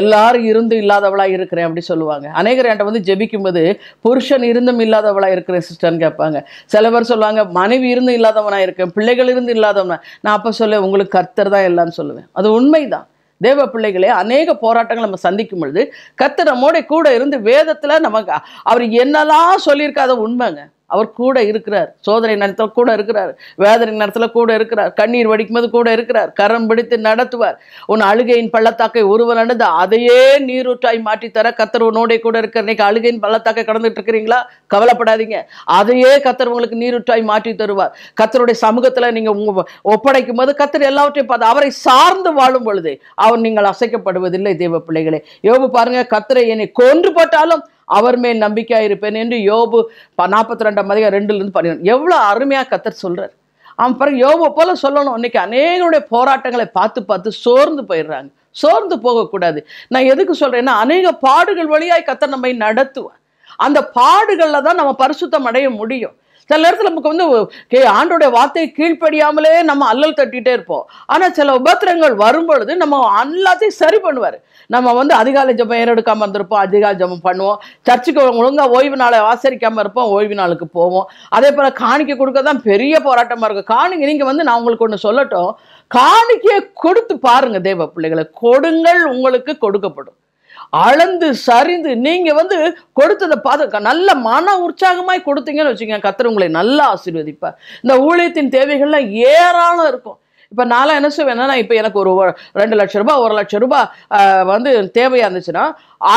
எல்லாரும் இருந்து இல்லாதவளாக இருக்கிறேன் அப்படி சொல்லுவாங்க. அநேகர் என்கிட்ட வந்து ஜெபிக்கும்போது புருஷன் இருந்தும் இல்லாதவளாக இருக்கிறேன் சிஸ்டர்னு கேட்பாங்க. சில பேர் சொல்லுவாங்க மனைவி இருந்து இல்லாதவனாக இருக்கேன் பிள்ளைகள் இருந்து இல்லாதவனா. நான் அப்போ சொல்ல உங்களுக்கு கத்தர் தான் எல்லாம்னு சொல்லுவேன். அது உண்மைதான். தேவ பிள்ளைகளே அநேக போராட்டங்கள் நம்ம சந்திக்கும் பொழுது கத்து நம்மோட கூட இருந்து வேதத்தில் நமக்கு அவர் என்னெல்லாம் சொல்லியிருக்காத உண்மைங்க. அவர் கூட இருக்கிறார். சோதனை நேரத்தில் கூட இருக்கிறார். வேதனை நேரத்தில் கூட இருக்கிறார். கண்ணீர் வடிக்கும்போது கூட இருக்கிறார். கரம் பிடித்து நடத்துவார். உன் அழுகையின் பள்ளத்தாக்கை ஒருவர் நடந்து அதையே நீரூற்றாய் மாற்றி தர கத்தர் உன்னோட கூட இருக்கிற இன்னைக்கு அழுகையின் பள்ளத்தாக்கை கடந்துட்டு இருக்கிறீங்களா? கவலைப்படாதீங்க. அதையே கத்தர் உங்களுக்கு நீரூற்றாய் மாற்றி தருவார். கத்தருடைய சமூகத்தில் நீங்கள் உங்க ஒப்படைக்கும் போது கத்தர் எல்லாவற்றையும் பார்த்து அவரை சார்ந்து வாழும் பொழுது அவர் நீங்கள் அசைக்கப்படுவதில்லை தெய்வ பிள்ளைகளே. யோபு பாருங்க கத்தரை என்னை கொன்று போட்டாலும் அவர் மேல் நம்பிக்கையாக இருப்பேன் என்று யோபு நாற்பத்தி ரெண்டாம் அதிகம் ரெண்டுலேருந்து பன்னிரெண்டு. அருமையாக அருமையா கத்தர் சொல்கிறார் அவன் பிறகு யோபை போல் சொல்லணும். அன்னைக்கு அநேகருடைய போராட்டங்களை பார்த்து பார்த்து சோர்ந்து போயிடுறாங்க. சோர்ந்து போகக்கூடாது. நான் எதுக்கு சொல்கிறேன்னா அநேக பாடுகள் வழியாய் கத்தர் நம்மை நடத்துவேன் அந்த பாடுகளில் தான் நம்ம பரிசுத்தம் அடைய முடியும். சில நேரத்தில் நமக்கு வந்து ஆண்டோடைய வார்த்தையை கீழ்ப்படியாமலே நம்ம அல்லல் தட்டிகிட்டே இருப்போம். ஆனால் சில உபத்திரங்கள் வரும்பொழுது நம்ம எல்லாத்தையும் சரி பண்ணுவார். நம்ம வந்து அதிகாலை ஜபம் ஏறெடுக்காமல் இருந்திருப்போம் அதிகாலை ஜபம் பண்ணுவோம். சர்ச்சுக்கு ஒழுங்காக ஓய்வு நாளை ஆசரிக்காமல் இருப்போம் ஓய்வு நாளுக்கு போவோம். அதே போல் காணிக்கை கொடுக்க தான் பெரிய போராட்டமாக இருக்கும் காணிக்கை நீங்கள் வந்து நான் உங்களுக்கு ஒன்று சொல்லட்டும். காணிக்கையை கொடுத்து பாருங்கள் தேவ பிள்ளைகளை. கொடுங்கள் உங்களுக்கு கொடுக்கப்படும். அளந்து சரிந்து நீங்க வந்து கொடுத்ததை பார்த்து நல்ல மன உற்சாகமாய் கொடுத்தீங்கன்னு வச்சுக்கோங்க கத்தர் உங்களை நல்லா ஆசீர்வதிப்பார். இந்த ஊழியத்தின் தேவைகள்லாம் ஏராளம் இருக்கும். இப்போ நான்லாம் என்ன செய்வேன் என்னன்னா இப்போ எனக்கு ஒரு ரெண்டு லட்ச ரூபாய் ஒரு லட்ச ரூபாய் வந்து தேவையாக இருந்துச்சுன்னா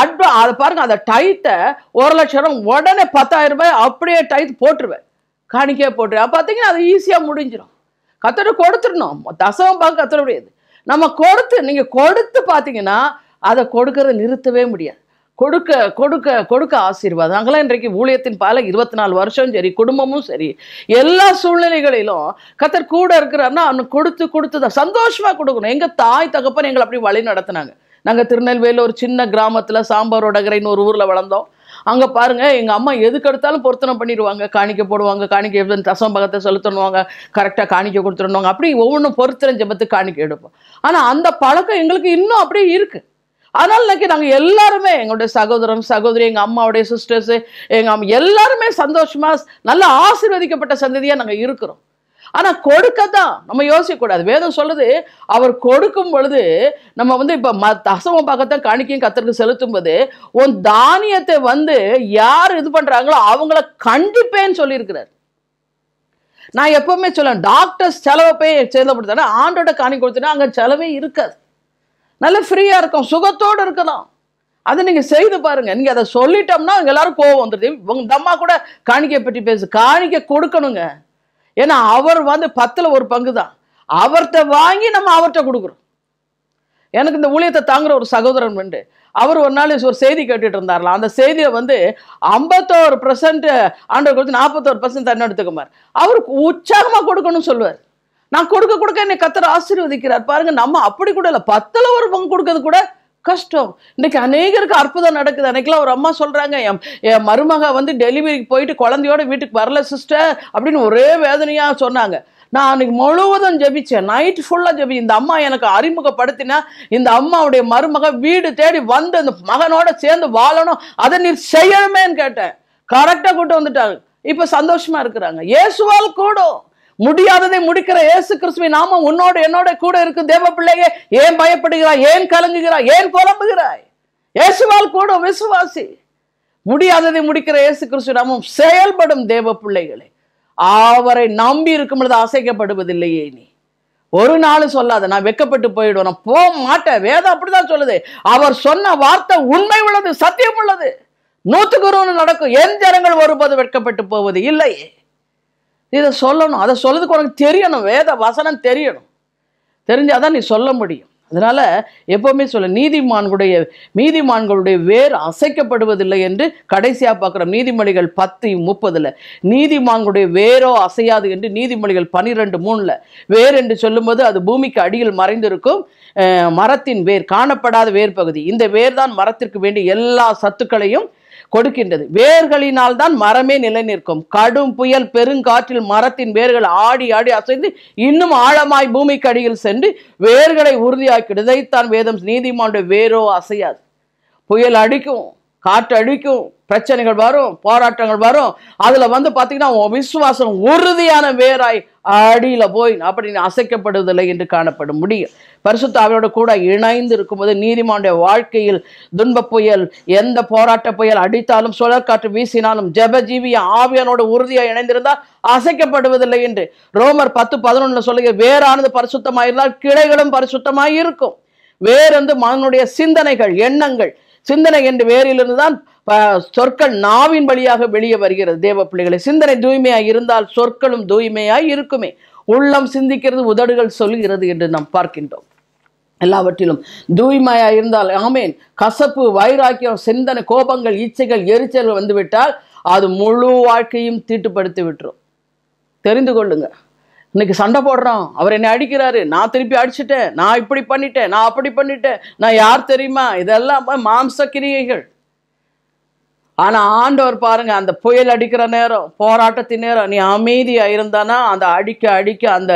அட்வா அதை பாருங்கள் அந்த டைத்தை ஒரு லட்சம் ரூபாய் உடனே பத்தாயிரம் ரூபாய் அப்படியே டைத் போட்டுருவேன். காணிக்கையே போட்டுருவேன். பார்த்தீங்கன்னா அது ஈஸியாக முடிஞ்சிடும் கத்துட்டு கொடுத்துடணும். தசவம் பார்க்க முடியாது நம்ம கொடுத்து நீங்கள் கொடுத்து பார்த்தீங்கன்னா அதை கொடுக்கறத நிறுத்தவே முடியாது. கொடுக்க கொடுக்க கொடுக்க ஆசீர்வாதம். நாங்களாம் இன்றைக்கு ஊழியத்தின் பால இருபத்தி நாலு வருஷம் சரி குடும்பமும் சரி எல்லா சூழ்நிலைகளிலும் கத்தர் கூட இருக்கிறாருன்னா அவனு கொடுத்து கொடுத்து தான் சந்தோஷமா கொடுக்கணும். எங்க தாய் தகப்பன் எங்களை அப்படி வழி நடத்தினாங்க. நாங்கள் திருநெல்வேலியில் ஒரு சின்ன கிராமத்தில் சாம்பார் உடகரைன்னு ஒரு ஊரில் வளர்ந்தோம். அங்கே பாருங்க எங்கள் அம்மா எதுக்கு எடுத்தாலும் பொருத்தனை பண்ணிடுவாங்க. காணிக்க போடுவாங்க காணிக்க எப்படி தசம் பகத்தை செலுத்தணுவாங்க. கரெக்டாக காணிக்க கொடுத்துருவாங்க அப்படி ஒவ்வொன்றும் பொருத்தனை ஜெபத்துக்கு காணிக்க எடுப்போம். ஆனால் அந்த பழக்கம் எங்களுக்கு இன்னும் அப்படியே இருக்குது அதனால இன்னைக்கு நாங்கள் எல்லாருமே எங்களுடைய சகோதரம் சகோதரி எங்கள் அம்மாவுடைய சிஸ்டர்ஸு எங்கள் அம்மா எல்லாருமே சந்தோஷமா நல்ல ஆசீர்வதிக்கப்பட்ட சந்ததியாக நாங்கள் இருக்கிறோம். ஆனால் கொடுக்க தான் நம்ம யோசிக்கக்கூடாது வேதம் சொல்லுது அவர் கொடுக்கும் பொழுது நம்ம வந்து இப்போ ம தசம பக்கத்தான் காணிக்கையும் கத்தருக்கு செலுத்தும் போது உன் தானியத்தை வந்து யார் இது பண்ணுறாங்களோ அவங்கள கண்டிப்பேன்னு சொல்லியிருக்கிறார். நான் எப்பவுமே சொல்லுவேன் டாக்டர்ஸ் செலவை போய் சேர்ந்தப்படுத்தானே ஆண்டோட காணி கொடுத்தனா அங்கே செலவே இருக்காது. நல்ல ஃப்ரீயாக இருக்கும் சுகத்தோடு இருக்கலாம் அதை நீங்கள் செய்து பாருங்க. நீங்கள் அதை சொல்லிட்டோம்னா அங்க எல்லாரும் கோவம் வந்துடுது உங்க அம்மா கூட காணிக்கை பற்றி பேசு. காணிக்கை கொடுக்கணுங்க. ஏன்னா அவர் வந்து பத்தில் ஒரு பங்கு தான் அவர்கிட்ட வாங்கி நம்ம அவர்கிட்ட கொடுக்குறோம். எனக்கு இந்த ஊழியத்தை தாங்குற ஒரு சகோதரன் உண்டு. அவர் ஒரு நாள் ஒரு செய்தி கேட்டுட்டு இருந்தாரலாம் அந்த செய்தியை வந்து ஐம்பத்தோரு பர்சன்ட் ஆண்டவர் கொடுத்து நாற்பத்தோரு பர்சன்ட் தன்னெடுத்துக்குமார் அவருக்கு உற்சாகமாக கொடுக்கணும்னு சொல்லுவார். நான் கொடுக்க கொடுக்க என்னை கத்தர் ஆசீர்வதிக்கிறார். பாருங்க நம்ம அப்படி கூட இல்லை. பத்தில் ஒரு பங்கு கொடுக்கறது கூட கஷ்டம். இன்னைக்கு அநேகருக்கு அற்புதம் நடக்குது. அன்னைக்கெல்லாம் ஒரு அம்மா சொல்றாங்க என் என் மருமக வந்து டெலிவரிக்கு போயிட்டு குழந்தையோட வீட்டுக்கு வரல சிஸ்டர் அப்படின்னு ஒரே வேதனையாக சொன்னாங்க. நான் அன்னைக்கு முழுவதும் ஜெபிச்சேன். நைட் ஃபுல்லாக ஜெபி. இந்த அம்மா எனக்கு அறிமுகப்படுத்தினா இந்த அம்மாவுடைய மருமக வீடு தேடி வந்து அந்த மகனோட சேர்ந்து வாழணும். அதை நீ செய்யணுமேன்னு கேட்டேன். கரெக்டாக கூட்டு வந்துட்டாங்க. இப்போ சந்தோஷமா இருக்கிறாங்க. இயேசுவால் கூடும். முடியாததை முடிக்கிற இயேசு கிறிஸ்துவை நாமம் உன்னோட என்னோட கூட இருக்கும் தேவ பிள்ளையே ஏன் பயப்படுகிறாய்? ஏன் கலங்குகிறாய்? ஏன் புலம்புகிறாய்? இயேசுவால் கூட விசுவாசி. முடியாததை முடிக்கிற இயேசு கிறிஸ்து நாமம் செயல்படும் தேவ பிள்ளைகளே. அவரை நம்பி இருக்கும் பொழுது அசைக்கப்படுவதில்லையே நீ. ஒரு நாள் சொல்லாத. நான் வெக்கப்பட்டு போயிடுவேன். நான் போக மாட்டேன். வேதம் அப்படிதான் சொல்லுது. அவர் சொன்ன வார்த்தை உண்மை உள்ளது சத்தியம் உள்ளது. நூத்துக்கு ஒரு நடக்கும். என் ஜனங்கள் ஒருபோது வெட்கப்பட்டு போவது இல்லையே. இதை சொல்லணும். அதை சொல்லதுக்கு உனக்கு தெரியணும். வேத வசனம் தெரியணும். தெரிஞ்சாதான் நீ சொல்ல முடியும். அதனால் எப்போவுமே சொல்ல நீதிமான்களுடைய நீதிமான்களுடைய வேர் அசைக்கப்படுவதில்லை என்று கடைசியாக பார்க்குறோம். நீதிமொழிகள் பத்து முப்பதில். நீதிமான்களுடைய வேரோ அசையாது என்று நீதிமொழிகள் பனிரெண்டு மூணில். வேர் என்று சொல்லும்போது அது பூமிக்கு அடியில் மறைந்திருக்கும் மரத்தின் வேர் காணப்படாத வேர் பகுதி. இந்த வேர் தான் மரத்திற்கு வேண்டிய எல்லா சத்துக்களையும் கொடுக்கின்றது. வேர்களினால் தான் மரமே நிலை நிற்கும் கடும் புயல் பெருங்காற்றில் மரத்தின் வேர்கள் ஆடி ஆடி அசைந்து இன்னும் ஆழமாய் பூமிக்கு அடியில் சென்று வேர்களை உறுதியாக்கிடும். இதைத்தான் வேதம் நீதிமானுடைய வேரோ அசையாது. புயல் அடிக்கும் காற்று அடிக்கும் பிரச்சனைகள் வரும் போராட்டங்கள் வரும். அதுல வந்து பாத்தீங்கன்னா உன் விசுவாசம் உறுதியான வேராய் அடியில போய் அப்படின்னு அசைக்கப்படுவதில்லை என்று காணப்படும் முடியும். பரிசுத்த அவரோட கூட இணைந்து இருக்கும்போது நீதிமானுடைய வாழ்க்கையில் துன்ப புயல் எந்த போராட்ட புயல் அடித்தாலும் சுழற்காற்று வீசினாலும் ஜெபஜீவிய ஆவியனோட உறுதியாக இணைந்திருந்தால் அசைக்கப்படுவதில்லை என்று ரோமர் பத்து பதினொன்றுல சொல்லுங்க வேறானது பரிசுத்தமாயிருந்தால் கிளைகளும் பரிசுத்தமாயிருக்கும். இருக்கும் வேர் மகனுடைய சிந்தனைகள் எண்ணங்கள் சிந்தனை என்று வேறிலிருந்து தான் சொற்கள் நாவின் வழியாக வெளியே வருகிறது. தேவ பிள்ளைகளை சிந்தனை தூய்மையாக இருந்தால் சொற்களும் தூய்மையாய் இருக்குமே. உள்ளம் சிந்திக்கிறது உதடுகள் சொல்கிறது என்று நாம் பார்க்கின்றோம். எல்லாவற்றிலும் தூய்மையா இருந்தால் ஆமேன். கசப்பு வைராக்கியம் சிந்தனை கோபங்கள் இச்சைகள் எரிச்சல்கள் வந்துவிட்டால் அது முழு வாழ்க்கையும் தீட்டுப்படுத்தி விட்டுரும். தெரிந்து கொள்ளுங்க. இன்னைக்கு சண்டை போடுறோம். அவர் என்னை அடிக்கிறாரு. நான் திருப்பி அடிச்சிட்டேன். நான் இப்படி பண்ணிட்டேன். நான் அப்படி பண்ணிட்டேன். நான் யார் தெரியுமா? இதெல்லாம் மாம்ச கிரியைகள். ஆனால் ஆண்டவர் பாருங்கள் அந்த புயல் அடிக்கிற நேரம் போராட்டத்தின் நேரம் நீ அமைதியாக இருந்தானா அந்த அடிக்க அடிக்க அந்த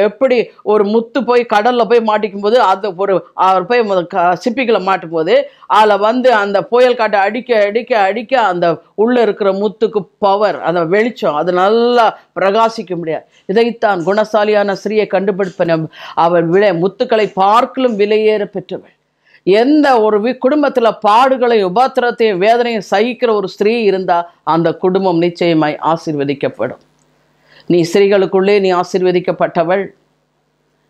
எப்படி ஒரு முத்து போய் கடலில் போய் மாட்டிக்கும் போது அது ஒரு அவர் போய் மு- க- மாட்டும் போது அதில் வந்து அந்த புயல் காட்டை அடிக்க அடிக்க அடிக்க அந்த உள்ளே இருக்கிற முத்துக்கு பவர் அந்த வெளிச்சம் அது நல்லா பிரகாசிக்க முடியாது. இதைத்தான் குணசாலியான ஸ்ரீயை கண்டுபிடிப்பன அவர் விலை முத்துக்களை பார்க்கலும் விலையேற பெற்றவள். எந்த ஒரு வி குடும்பத்தில் பாடுகளையும் உபாத்திரத்தையும் வேதனையும் சகிக்கிற ஒரு ஸ்திரீ இருந்தால் அந்த குடும்பம் நிச்சயமாய் ஆசிர்வதிக்கப்படும். நீ ஸ்திரீகளுக்குள்ளே நீ ஆசீர்வதிக்கப்பட்டவள்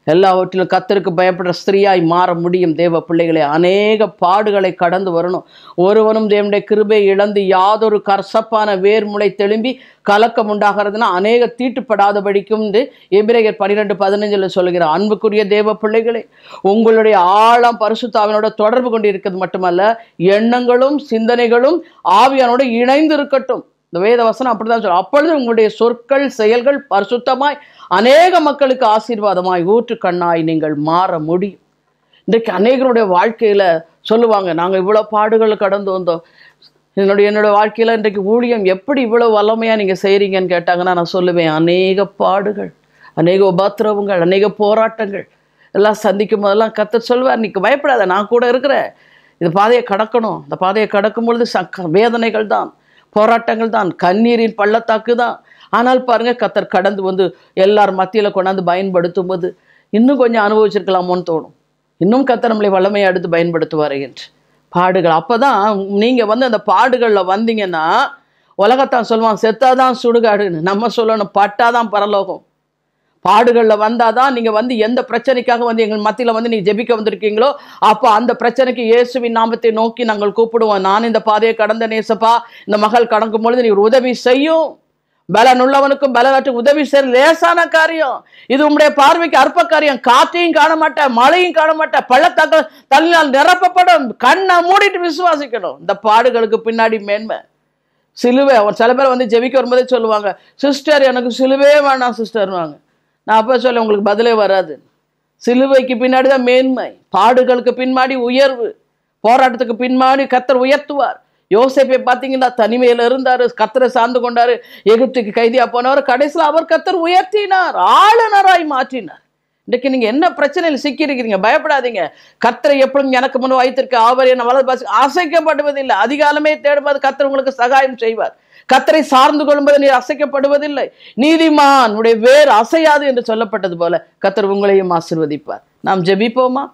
எல்லாவற்றிலும் கத்தருக்கு பயப்படுற ஸ்திரீயாய் மாற முடியும். தேவ பிள்ளைகளே அநேக பாடுகளை கடந்து வரணும். ஒருவனும் தேவனுடைய கிருபை இழந்து யாதொரு கர்சப்பான வேர்முளை தெளும்பி கலக்கம் உண்டாகிறதுனா அநேக தீட்டுப்படாதபடிக்கும் எபிரேயர் பன்னிரெண்டு பதினஞ்சில் சொல்கிற அன்புக்குரிய தேவ பிள்ளைகளே உங்களுடைய ஆழம் பரிசுத்தாவினோட தொடர்பு கொண்டு இருக்கிறது மட்டுமல்ல எண்ணங்களும் சிந்தனைகளும் ஆவியானோட இணைந்து இருக்கட்டும் இந்த வேத வசனம் அப்படிதான் சொல்லும் அப்பொழுது உங்களுடைய சொற்கள் செயல்கள் பரிசுத்தமாய் அநேக மக்களுக்கு ஆசீர்வாதமாய் ஊற்று கண்ணாய் நீங்கள் மாற முடியும். இன்றைக்கு அநேகருடைய வாழ்க்கையில சொல்லுவாங்க நாங்கள் இவ்வளோ பாடுகள் கடந்து வந்தோம். என்னுடைய என்னோட வாழ்க்கையில இன்றைக்கு ஊழியம் எப்படி இவ்வளோ வல்லமையா நீங்க செய்கிறீங்கன்னு கேட்டாங்கன்னா நான் சொல்லுவேன் அநேக பாடுகள் அநேக உபத்திரவங்கள் அநேக போராட்டங்கள் எல்லாம் சந்திக்கும் போதெல்லாம் கத்த சொல்வார் நீக்கு பயப்படாத நான் கூட இருக்கிறேன். இந்த பாதையை கடக்கணும். இந்த பாதையை கடக்கும் பொழுது சக்க வேதனைகள் தான். போராட்டங்கள் தான். கண்ணீரின் பள்ளத்தாக்கு தான். ஆனால் பாருங்கள் கத்தர் கடந்து வந்து எல்லார் மத்தியில் கொண்டாந்து பயன்படுத்தும் போது இன்னும் கொஞ்சம் அனுபவிச்சிருக்கலாமோன்னு தோணும். இன்னும் கத்தர் நம்மளை வல்லமையை எடுத்து பயன்படுத்துவார் என்று. பாடுகள். அப்பதான் நீங்கள் வந்து அந்த பாடுகளில் வந்தீங்கன்னா உலகத்தான் சொல்லுவான் செத்தாதான் சுடுகாடுன்னு. நம்ம சொல்லணும் பட்டாதான் பரலோகம். பாடுகளில் வந்தால் தான் நீங்கள் வந்து எந்த பிரச்சனைக்காக வந்து எங்கள் மத்தியில் வந்து நீங்கள் ஜெபிக்க வந்திருக்கீங்களோ அப்போ அந்த பிரச்சனைக்கு இயேசுவின் நாமத்தை நோக்கி நாங்கள் கூப்பிடுவோம். நான் இந்த பாதையை கடந்த நேசப்பா இந்த மகள் கடக்கும் பொழுது நீ ஒரு உதவி செய்யும். பலனுள்ளவனுக்கும் பலனற்று உதவி செய்ய லேசான காரியம். இது உங்களுடைய பார்வைக்கு அற்ப காரியம். காற்றையும் காண மாட்டேன் மழையும் காண மாட்டேன். பள்ளத்தாக்க தள்ளினால் நிரப்பப்படும். கண்ணை மூடிட்டு விசுவாசிக்கணும். இந்த பாடுகளுக்கு பின்னாடி மேன்மை. சிலுவை அவன் சில பேர் வந்து ஜெபிக்க வரும்போதே சொல்லுவாங்க சிஸ்டர் எனக்கு சிலுவே வேணாம் சிஸ்டர்வாங்க நான் அப்போ சொல்ல உங்களுக்கு பதிலே வராது. சிலுவைக்கு பின்னாடி தான் மேன்மை பாடுகளுக்கு பின்னாடி உயர்வு போராட்டத்துக்கு பின்னாடி கத்தர் உயர்த்துவார். யோசிப்பை பார்த்தீங்கன்னா தனிமையில் இருந்தார் கத்தரை சார்ந்து கொண்டார் எகிப்துக்கு கைதியாக போனவர் கடைசியில் அவர் கத்தர் உயர்த்தினார் ஆளுநராய் மாற்றினார். இன்றைக்கு நீங்கள் என்ன பிரச்சனையில் சிக்கியிருக்கிறீங்க? பயப்படாதீங்க. கத்தரை எப்பொழுதும் எனக்கு முன் வைத்திருக்க அவர் என்ன வலது பாசி அசைக்கப்படுவதில்லை. அதிகாலமே தேடும்போது கத்தர் உங்களுக்கு சகாயம் செய்வார். கத்தரை சார்ந்து கொள்ளும்போது நீர் அசைக்கப்படுவதில்லை. நீதிமான் உடைய வேர் அசையாது என்று சொல்லப்பட்டது போல கத்தர் உங்களையும் ஆசிர்வதிப்பார். நாம் ஜெபிப்போமா?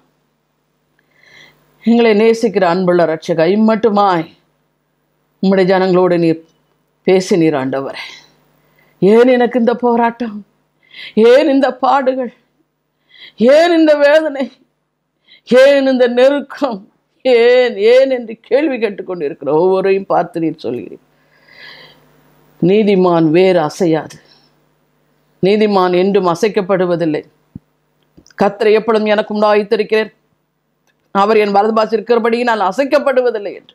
எங்களை நேசிக்கிற அன்புள்ள ரட்சக இம்மட்டுமாய் உம்முடைய ஜனங்களோடு நீர் பேசினீர் ஆண்டவரே. ஏன் எனக்கு இந்த போராட்டம்? ஏன் இந்த பாடுகள்? ஏன் இந்த வேதனை? ஏன் இந்த நெருக்கம்? ஏன் ஏன் என்று கேள்வி கேட்டுக்கொண்டு இருக்கிற ஒவ்வொருவரையும் பார்த்து நீர் சொல்கிறேன் நீதிமான் வேறு அசையாது. நீதிமான் என்றும் அசைக்கப்படுவதில்லை. கத்தரை எப்பொழுதும் எனக்கு உண்டாய்த்திருக்கிறேன் அவர் என் வலதுபாசி இருக்கிறபடி நான் அசைக்கப்படுவதில்லை என்று.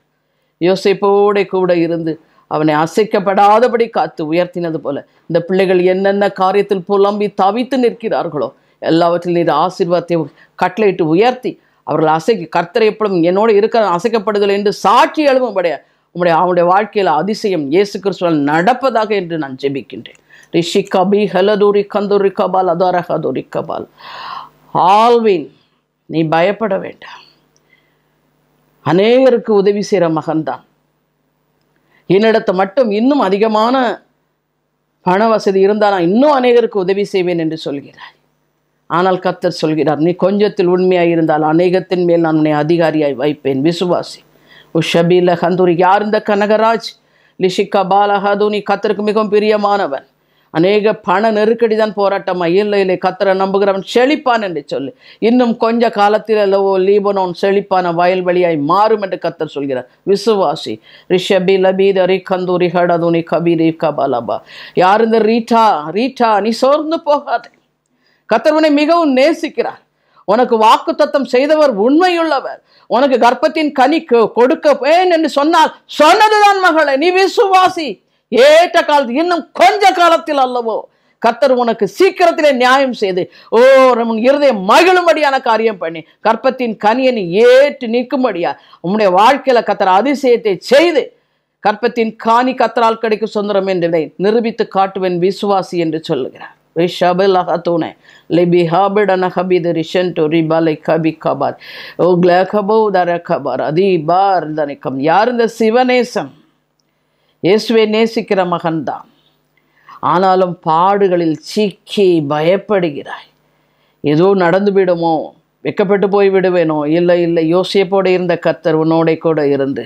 யோசிப்போட கூட இருந்து அவனை அசைக்கப்படாதபடி காத்து உயர்த்தினது போல இந்த பிள்ளைகள் என்னென்ன காரியத்தில் புலம்பி தவித்து நிற்கிறார்களோ எல்லாவற்றிலும் நீர் ஆசீர்வாதத்தை கட்டளையிட்டு உயர்த்தி அவர்கள் அசைக்கு கர்த்தரை எப்பொழுதும் என்னோடு இருக்கிற அசைக்கப்படுதல் என்று சாட்சி எழும்பும்படைய உங்களுடைய அவனுடைய வாழ்க்கையில் அதிசயம் இயேசு கிறிஸ்துவால் நடப்பதாக என்று நான் ஜெபிக்கின்றேன். ரிஷி கபி ஹலதூரி கந்தூரி கபால் அதார ஹதூரி கபால். ஆல்வின் நீ பயப்பட வேண்டாம். அநேகருக்கு உதவி செய்கிற மகன்தான். என்னிடத்தை மட்டும் இன்னும் அதிகமான பண வசதி இருந்தால் நான் இன்னும் அநேகருக்கு உதவி செய்வேன் என்று சொல்கிறாய். ஆனால் கத்தர் சொல்கிறார் நீ கொஞ்சத்தில் உண்மையாக இருந்தால் அநேகத்தின் மேல் நான் உன்னை அதிகாரியாய் வைப்பேன். விசுவாசி. உஷபீல ஹந்தூரி யார் இந்த கனகராஜ்? லிஷிகா பாலஹது கத்தருக்கு மிகவும் பிரியமானவன். அநேக பண நெருக்கடி தான் போராட்டமா. இல்லை இல்லை கத்தரை நம்புகிறவன் செழிப்பான் என்று சொல்லு. இன்னும் கொஞ்ச காலத்தில் அல்லவோ லீபனோன் செழிப்பான வயல்வெளியாய் மாறும் என்று கத்தர் சொல்கிறார். விசுவாசி. ரிஷபி லபீத ரி கந்தூரி ஹடதுனி கபீரி கபாலபா யார் இந்த ரீட்டா? ரீட்டா நீ சோர்ந்து போகாதே. கத்தர்வனை மிகவும் நேசிக்கிறார். உனக்கு வாக்குத்தத்தம் செய்தவர் உண்மையுள்ளவர். உனக்கு கர்ப்பத்தின் கனி கொடுக்க வேன் என்று சொன்னால் சொன்னதுதான் மகளே நீ விசுவாசி. ஏற்ற காலத்தில் இன்னும் கொஞ்ச காலத்தில் அல்லவோ. கர்த்தர் உனக்கு சீக்கிரத்திலே நியாயம் செய்து ஓ உன் இருதயம் மகிழும்படியான காரியம் பண்ணி கற்பத்தின் கனியை நீ ஏற்று நிற்கும்படியா உன்னுடைய வாழ்க்கையில கத்தர் அதிசயத்தை செய்து கற்பத்தின் காணி கத்தரால் கிடைக்கும் சுதந்திரம் என்றதை நிரூபித்து காட்டுவேன் விசுவாசி என்று சொல்லுகிறார். ரிஷபில் அகத்தூனே லிபி ஹாபிடன ஹபிது ரிஷன்டு ரிபலை கபி கபார் ஓ கிளகபோ தர கபார் அதி பார் தனிக்கம் யார் இந்த சிவநேசம் இயேசுவை நேசிக்கிற மகன்தான் ஆனாலும் பாடுகளில் சிக்கி பயப்படுகிறாய். ஏதோ நடந்து விடுமோ? வெக்கப்பட்டு போய் விடுவேனோ? இல்லை இல்லை. யோசியப்போடு இருந்த கர்த்தர் உன்னோட கூட இருந்து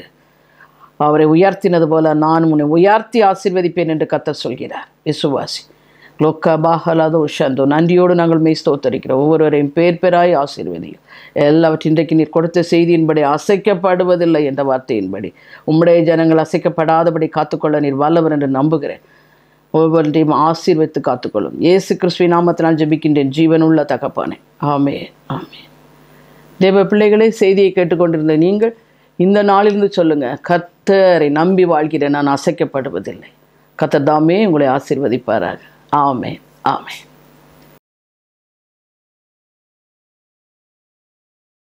அவரை உயர்த்தினது போல நான் உன்னை உயர்த்தி ஆசிர்வதிப்பேன் என்று கர்த்தர் சொல்கிறார். விசுவாசி லொக்கா உஷந்தோ. உஷாந்தோ நன்றியோடு நாங்கள் மெய் ஸ்தோத்தரிக்கிறோம். ஒவ்வொருவரையும் பேர் பேராய் ஆசீர்வதியும். எல்லாவற்றையும் இன்றைக்கு நீர் கொடுத்த செய்தியின்படி அசைக்கப்படுவதில்லை என்ற வார்த்தையின்படி. உம்முடைய ஜனங்கள் அசைக்கப்படாதபடி காத்துக்கொள்ள நீர் வல்லவர் என்று நம்புகிறேன். ஒவ்வொன்றையும் ஆசீர்வதித்து காத்துக்கொள்ளும். இயேசு கிறிஸ்துவின் நாமத்தினால் ஜெபிக்கின்றேன். ஜீவனுள்ள தகப்பானே. ஆமே ஆமே தேவ பிள்ளைகளே செய்தியை கேட்டுக்கொண்டிருந்த நீங்கள் இந்த நாளிலிருந்து சொல்லுங்கள் கத்தரை நம்பி வாழ்கிறேன் நான் அசைக்கப்படுவதில்லை. கத்தர் தாமே உங்களை ஆசீர்வதிப்பாராக. ஆமே ஆமே